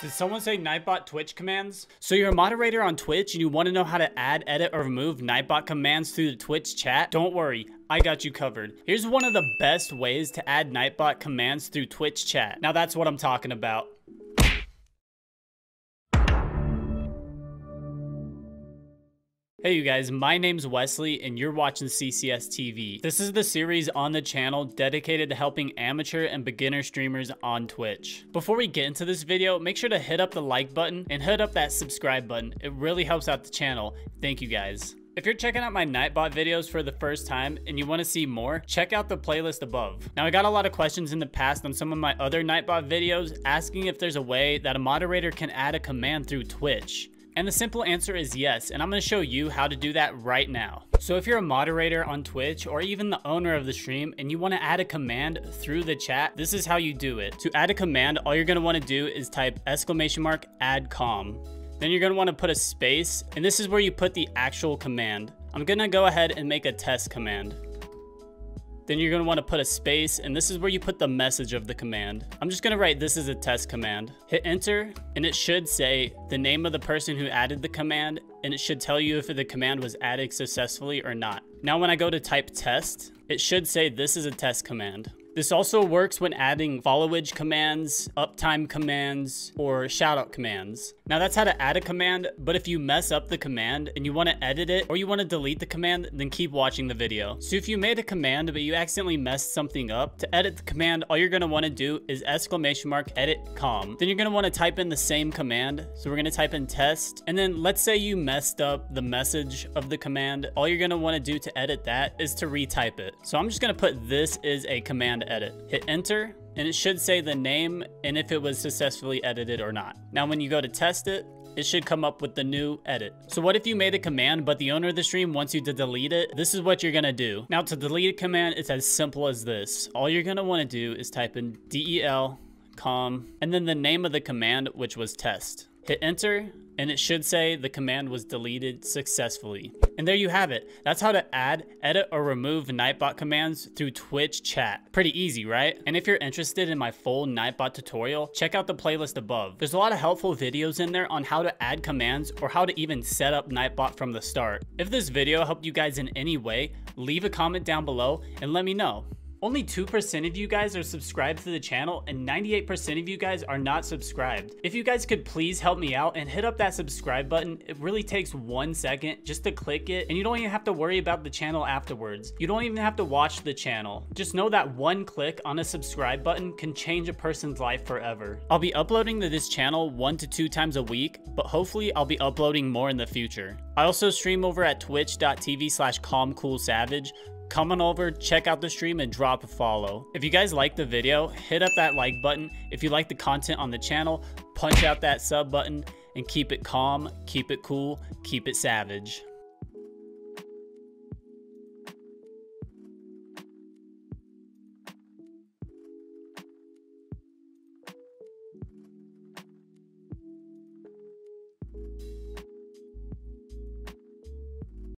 Did someone say Nightbot Twitch commands? So you're a moderator on Twitch and you want to know how to add, edit, or remove Nightbot commands through the Twitch chat? Don't worry, I got you covered. Here's one of the best ways to add Nightbot commands through Twitch chat. Now that's what I'm talking about. Hey you guys, my name's Wesley and you're watching CCS TV. This is the series on the channel dedicated to helping amateur and beginner streamers on Twitch. Before we get into this video, make sure to hit up the like button and hit up that subscribe button. It really helps out the channel. Thank you guys. If you're checking out my Nightbot videos for the first time and you want to see more, check out the playlist above. Now I got a lot of questions in the past on some of my other Nightbot videos asking if there's a way that a moderator can add a command through Twitch. And the simple answer is yes, and I'm gonna show you how to do that right now. So if you're a moderator on Twitch or even the owner of the stream and you wanna add a command through the chat, this is how you do it. To add a command, all you're gonna wanna do is type exclamation mark add com. Then you're gonna wanna put a space, and this is where you put the actual command. I'm gonna go ahead and make a test command. Then you're gonna wanna put a space, and this is where you put the message of the command. I'm just gonna write this is a test command. Hit enter, and it should say the name of the person who added the command, and it should tell you if the command was added successfully or not. Now when I go to type test, it should say this is a test command. This also works when adding followage commands, uptime commands, or shoutout commands. Now that's how to add a command, but if you mess up the command and you want to edit it or you want to delete the command, then keep watching the video. So if you made a command but you accidentally messed something up, to edit the command, all you're going to want to do is exclamation mark edit com. Then you're going to want to type in the same command. So we're going to type in test, and then let's say you messed up the message of the command. All you're going to want to do to edit that is to retype it. So I'm just going to put this is a command edit. Hit enter and it should say the name and if it was successfully edited or not. Now when you go to test it, it should come up with the new edit. So what if you made a command, but the owner of the stream wants you to delete it? This is what you're gonna do. Now to delete a command, it's as simple as this. All you're gonna wanna do is type in del com and then the name of the command, which was test. Hit enter and it should say the command was deleted successfully. And there you have it. That's how to add, edit, or remove Nightbot commands through Twitch chat. Pretty easy, right? And if you're interested in my full Nightbot tutorial, check out the playlist above. There's a lot of helpful videos in there on how to add commands or how to even set up Nightbot from the start. If this video helped you guys in any way, leave a comment down below and let me know. Only 2% of you guys are subscribed to the channel and 98% of you guys are not subscribed. If you guys could please help me out and hit up that subscribe button, it really takes one second just to click it and you don't even have to worry about the channel afterwards. You don't even have to watch the channel. Just know that one click on a subscribe button can change a person's life forever. I'll be uploading to this channel one to two times a week, but hopefully I'll be uploading more in the future. I also stream over at twitch.tv slash calmcoolsavage come on over, check out the stream, and drop a follow. If you guys like the video, hit up that like button. If you like the content on the channel, punch out that sub button and keep it calm, keep it cool, keep it savage.